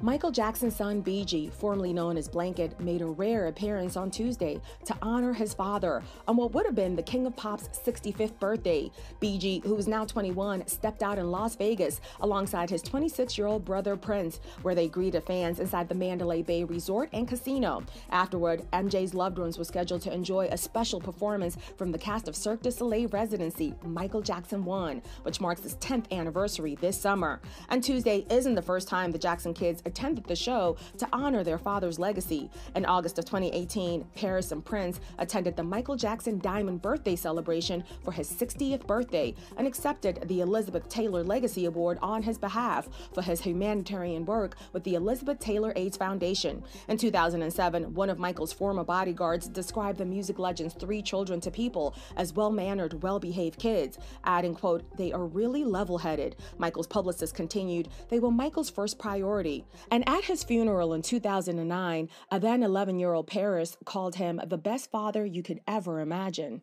Michael Jackson's son Bigi, formerly known as Blanket, made a rare appearance on Tuesday to honor his father on what would have been the King of Pop's 65th birthday. Bigi, who is now 21, stepped out in Las Vegas alongside his 26 year old brother Prince, where they greeted fans inside the Mandalay Bay Resort and Casino. Afterward, MJ's loved ones were scheduled to enjoy a special performance from the cast of Cirque du Soleil residency, Michael Jackson 1, which marks his 10th anniversary this summer. And Tuesday isn't the first time the Jackson kids attended the show to honor their father's legacy. In August of 2018, Paris and Prince attended the Michael Jackson Diamond birthday celebration for his 60th birthday and accepted the Elizabeth Taylor Legacy Award on his behalf for his humanitarian work with the Elizabeth Taylor AIDS Foundation. In 2007, one of Michael's former bodyguards described the music legend's three children to people as well-mannered, well-behaved kids, adding, quote, they are really level-headed. Michael's publicist continued, they were Michael's first priority. And at his funeral in 2009, a then 11 year old Paris called him the best father you could ever imagine.